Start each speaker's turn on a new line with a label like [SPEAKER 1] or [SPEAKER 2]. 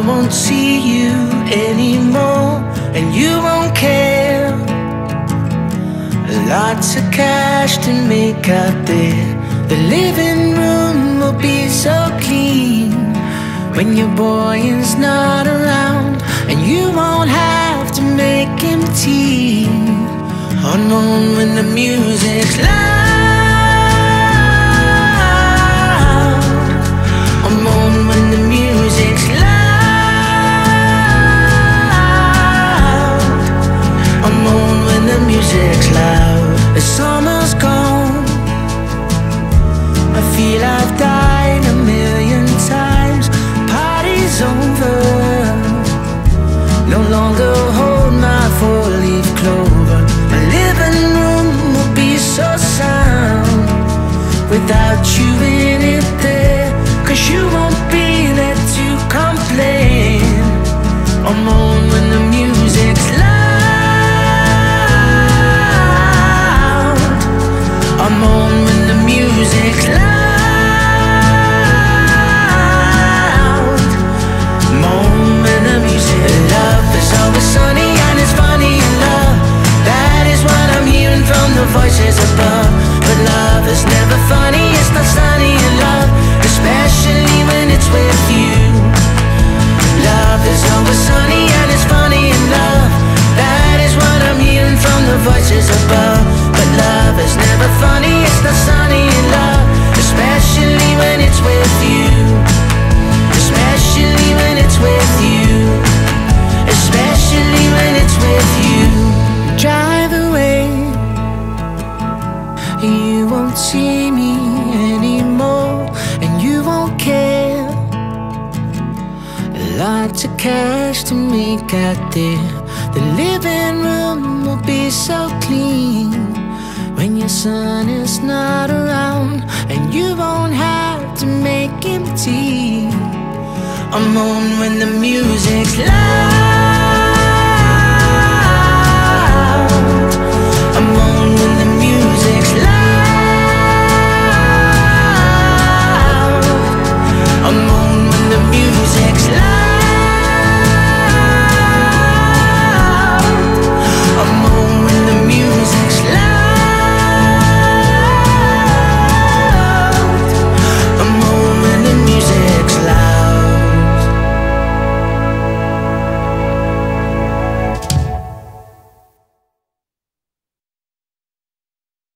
[SPEAKER 1] won't see you anymore, and you won't care. Lots of cash to make out there. The living room will be so clean when your boy is not around, and you won't have to make him tea. Unknown when the music's loud. Music's loud. The summer's gone. I feel I've died a million times. Party's over. No longer hold my four-leaf clover. My living room will be so sound without you in the loud. When the music love is always sunny You won't see me anymore, and you won't care. Lots of cash to make out there. The living room will be so clean when your son is not around, and you won't have to make him tea. I'm on when the music's loud.